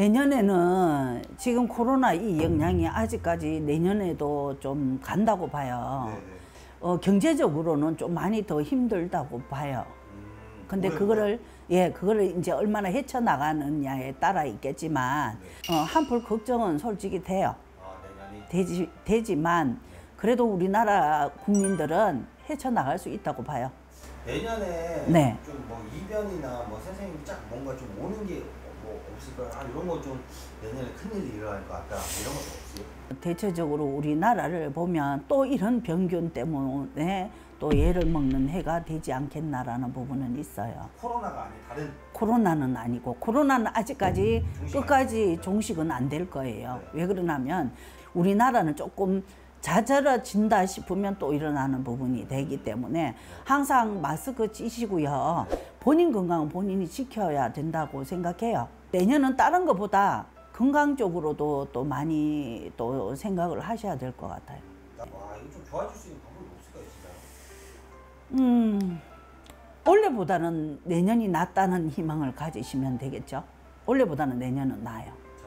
내년에는 지금 코로나 이 영향이 아직까지 내년에도 좀 간다고 봐요. 네네. 어, 경제적으로는 좀 많이 더 힘들다고 봐요. 음, 근데? 그거를 예 그거를 이제 얼마나 헤쳐 나가느냐에 따라 있겠지만 어, 한풀 걱정은 솔직히 돼요. 아, 되지, 되지만 그래도 우리나라 국민들은 헤쳐 나갈 수 있다고 봐요. 내년에 네. 좀뭐 이변이나 뭐 선생님이 쫙 뭔가 좀 오는 게뭐 없을까요? 아 이런 거 좀 내년에 큰일이 일어날 것 같다 이런 것도 없어요? 대체적으로 우리나라를 보면 또 이런 병균 때문에 또 얘를 먹는 해가 되지 않겠나라는 부분은 있어요. 코로나가 아닌 다른 코로나는 아니고 코로나는 아직까지 종식 끝까지 종식은 안 될 거예요. 왜 그러냐면 우리나라는 조금 자절어진다 싶으면 또 일어나는 부분이 되기 때문에 항상 마스크 찌시고요. 본인 건강은 본인이 지켜야 된다고 생각해요. 내년은 다른 것보다 건강 쪽으로도 또 많이 또 생각을 하셔야 될 것 같아요. 와 이거 좀 좋아질 수 있는 방법이 없을까요 진짜? 음, 올해보다는 내년이 낫다는 희망을 가지시면 되겠죠. 올해보다는 내년은 나아요. 자,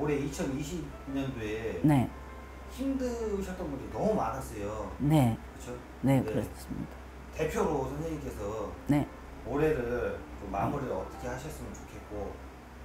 올해 2020년도에 네, 힘드셨던 분들이 너무 많았어요. 네, 그렇죠? 네, 네. 그렇습니다. 대표로 선생님께서 네. 올해를 좀 마무리를 어떻게 하셨으면 좋겠고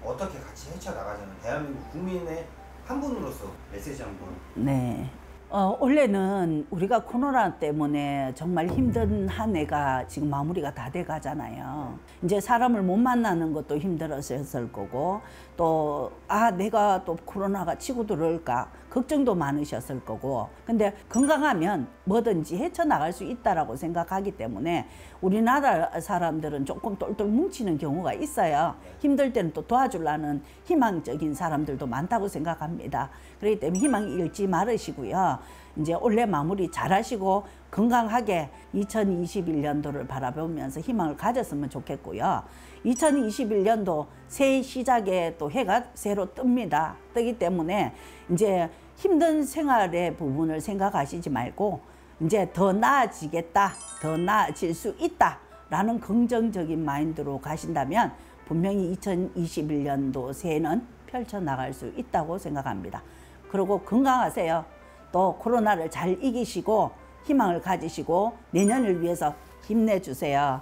어떻게 같이 헤쳐나가자는 대한민국 국민의 한 분으로서 메시지 한 번 네. 어, 원래는 우리가 코로나 때문에 정말 힘든 한 해가 지금 마무리가 다 돼 가잖아요. 이제 사람을 못 만나는 것도 힘들었을 거고, 또, 아, 내가 또 코로나가 치고 들어올까, 걱정도 많으셨을 거고, 근데 건강하면 뭐든지 헤쳐나갈 수 있다라고 생각하기 때문에 우리나라 사람들은 조금 똘똘 뭉치는 경우가 있어요. 힘들 때는 또 도와주려는 희망적인 사람들도 많다고 생각합니다. 그렇기 때문에 희망 잃지 말으시고요. 이제 올해 마무리 잘 하시고 건강하게 2021년도를 바라보면서 희망을 가졌으면 좋겠고요. 2021년도 새 시작에 또 해가 새로 뜹니다. 뜨기 때문에 이제 힘든 생활의 부분을 생각하시지 말고 이제 더 나아지겠다, 더 나아질 수 있다. 라는 긍정적인 마인드로 가신다면 분명히 2021년도 새해는 펼쳐나갈 수 있다고 생각합니다. 그리고 건강하세요. 또 코로나를 잘 이기시고 희망을 가지시고 내년을 위해서 힘내주세요.